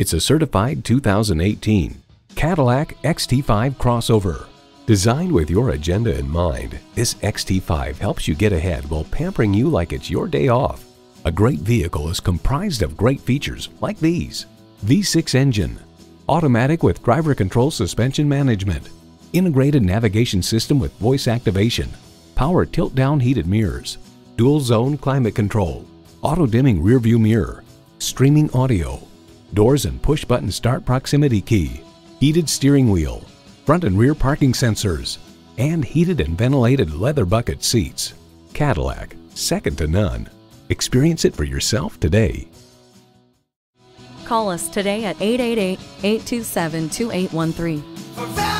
It's a certified 2018 Cadillac XT5 crossover. Designed with your agenda in mind, this XT5 helps you get ahead while pampering you like it's your day off. A great vehicle is comprised of great features like these. V6 engine, automatic with driver control suspension management, integrated navigation system with voice activation, power tilt-down heated mirrors, dual zone climate control, auto dimming rear view mirror, streaming audio, doors and push button start proximity key, heated steering wheel, front and rear parking sensors, and heated and ventilated leather bucket seats. Cadillac, second to none. Experience it for yourself today. Call us today at 888 827 2813.